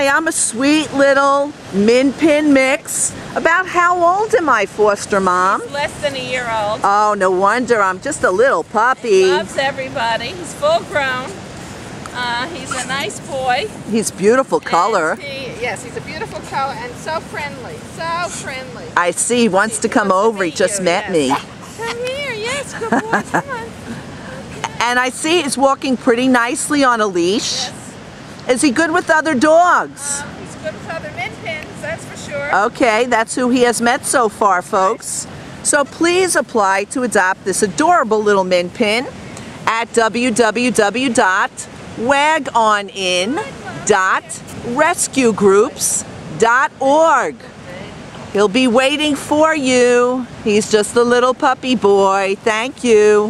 Hi, I'm a sweet little min pin mix. About how old am I, foster mom? He's less than a year old. Oh, no wonder. I'm just a little puppy. He loves everybody. He's full grown. Uh, he's a nice boy. He's beautiful color. He, yes, he's a beautiful color and so friendly. So friendly. I see. He wants to come wants to over. He just you, met yes. me. Come here. Yes, good boy. Come on. And I see he's walking pretty nicely on a leash. Yes. Is he good with other dogs? Um, he's good with other min pins, that's for sure. Okay, that's who he has met so far, folks. So please apply to adopt this adorable little min pin at www.wagoninn.rescuegroups.org. He'll be waiting for you. He's just a little puppy boy. Thank you.